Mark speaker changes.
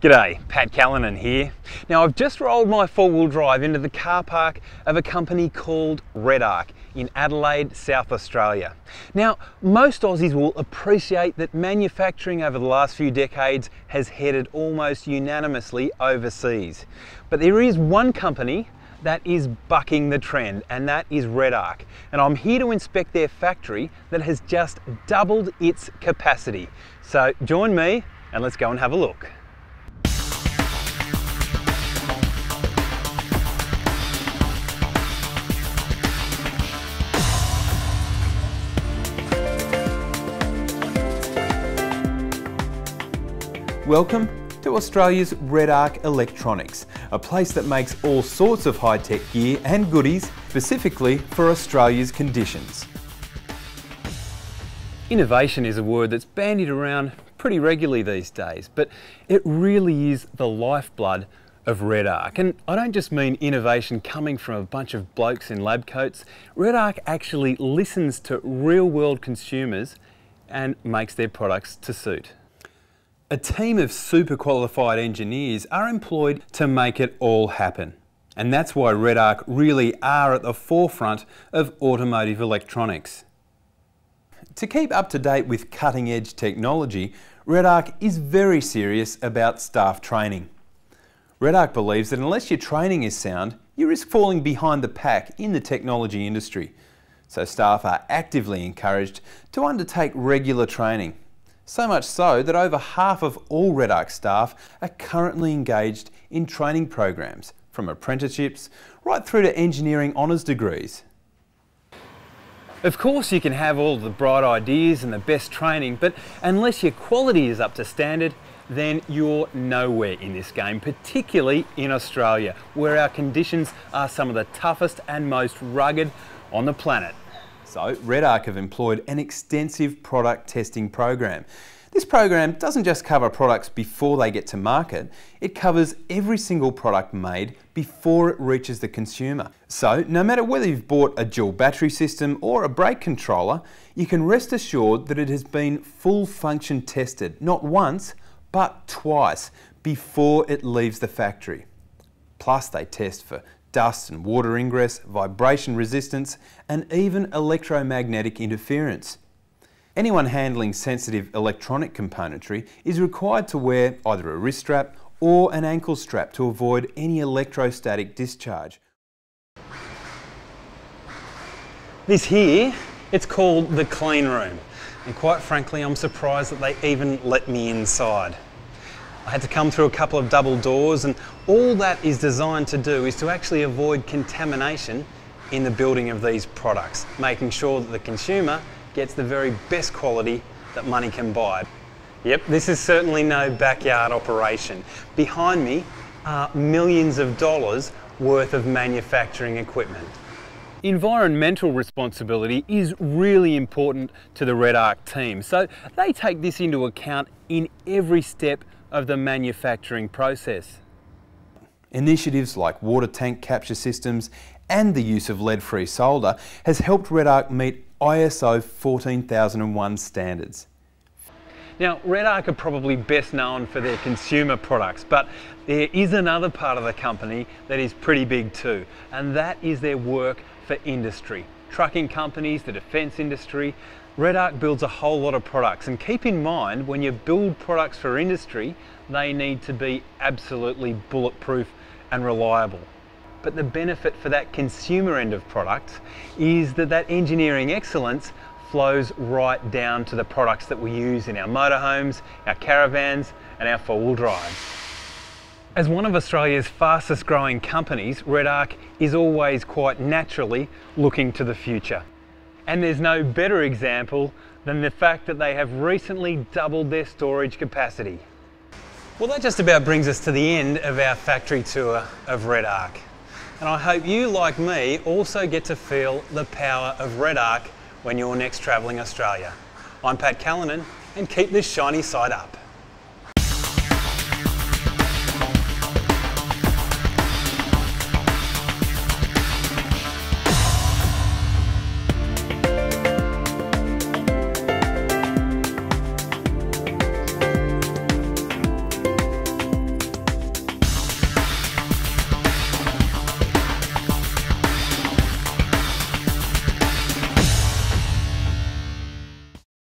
Speaker 1: G'day, Pat Callinan here. Now I've just rolled my four-wheel drive into the car park of a company called Redarc in Adelaide, South Australia. Now most Aussies will appreciate that manufacturing over the last few decades has headed almost unanimously overseas. But there is one company that is bucking the trend and that is Redarc. And I'm here to inspect their factory that has just doubled its capacity. So join me and let's go and have a look. Welcome to Australia's Redarc Electronics, a place that makes all sorts of high-tech gear and goodies specifically for Australia's conditions. Innovation is a word that's bandied around pretty regularly these days, but it really is the lifeblood of Redarc. And I don't just mean innovation coming from a bunch of blokes in lab coats. Redarc actually listens to real world consumers and makes their products to suit. A team of super qualified engineers are employed to make it all happen. And that's why Redarc really are at the forefront of automotive electronics. To keep up to date with cutting edge technology, Redarc is very serious about staff training. Redarc believes that unless your training is sound, you risk falling behind the pack in the technology industry. So staff are actively encouraged to undertake regular training so much so that over half of all Redarc staff are currently engaged in training programs, from apprenticeships right through to engineering honours degrees. Of course you can have all the bright ideas and the best training, but unless your quality is up to standard, then you're nowhere in this game, particularly in Australia, where our conditions are some of the toughest and most rugged on the planet. So Redarc have employed an extensive product testing program. This program doesn't just cover products before they get to market, it covers every single product made before it reaches the consumer. So no matter whether you've bought a dual battery system or a brake controller, you can rest assured that it has been full function tested, not once, but twice before it leaves the factory. Plus they test for dust and water ingress, vibration resistance, and even electromagnetic interference. Anyone handling sensitive electronic componentry is required to wear either a wrist strap or an ankle strap to avoid any electrostatic discharge. This here, it's called the clean room. And quite frankly, I'm surprised that they even let me inside. I had to come through a couple of double doors and all that is designed to do is to actually avoid contamination in the building of these products, making sure that the consumer gets the very best quality that money can buy. Yep, this is certainly no backyard operation. Behind me are millions of dollars worth of manufacturing equipment. Environmental responsibility is really important to the Redarc team, so they take this into account in every step of the manufacturing process. Initiatives like water tank capture systems and the use of lead-free solder has helped Redarc meet ISO 14001 standards. Now, Redarc are probably best known for their consumer products, but there is another part of the company that is pretty big too, and that is their work for industry. Trucking companies, the defence industry, Redarc builds a whole lot of products and keep in mind when you build products for industry, they need to be absolutely bulletproof and reliable. But the benefit for that consumer end of products is that that engineering excellence flows right down to the products that we use in our motorhomes, our caravans and our four-wheel drives. As one of Australia's fastest growing companies, Redarc is always quite naturally looking to the future. And there's no better example than the fact that they have recently doubled their storage capacity. Well, that just about brings us to the end of our factory tour of Redarc. And I hope you, like me, also get to feel the power of Redarc when you're next travelling Australia. I'm Pat Callinan, and keep this shiny side up.